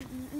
Mm,